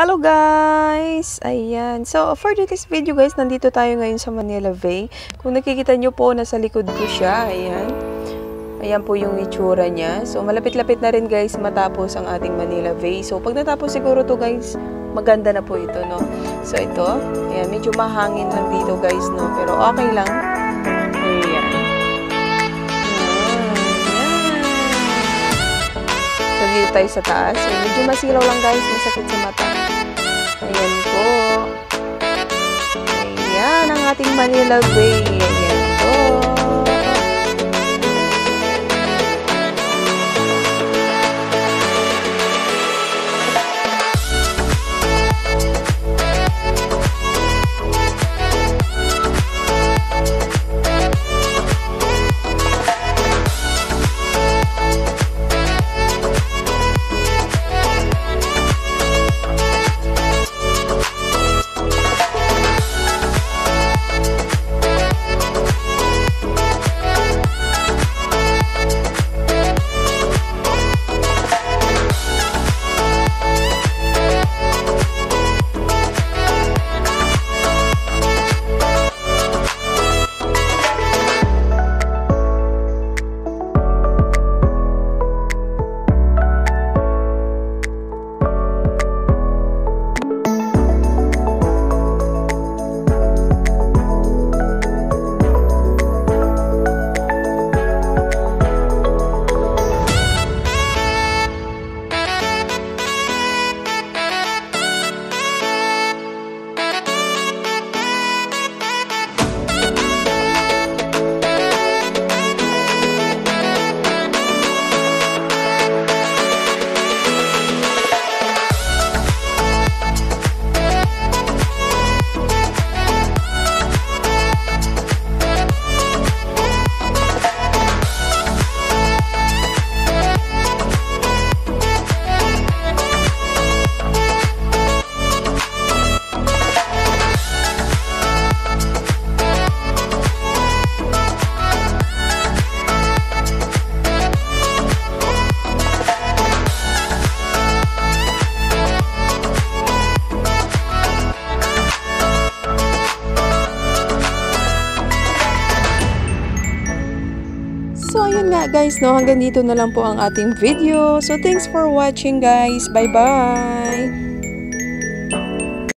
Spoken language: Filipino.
Hello guys! Ayan. So, for this video guys, nandito tayo ngayon sa Manila Bay. Kung nakikita nyo po, nasa likod ko siya. Ayan. Ayan po yung itsura niya. So, malapit-lapit na rin guys matapos ang ating Manila Bay. So, pag natapos siguro to guys, maganda na po ito, no? So, ito. Ayan, medyo mahangin lang dito guys, no? Pero okay lang. Dito tayo sa taas. So, medyo masilaw lang guys. Masakit sa mata. Ayan po. Ayan ang ating Manila Bay. So, ayun nga guys, no? Hanggang dito na lang po ang ating video. So, thanks for watching guys. Bye-bye!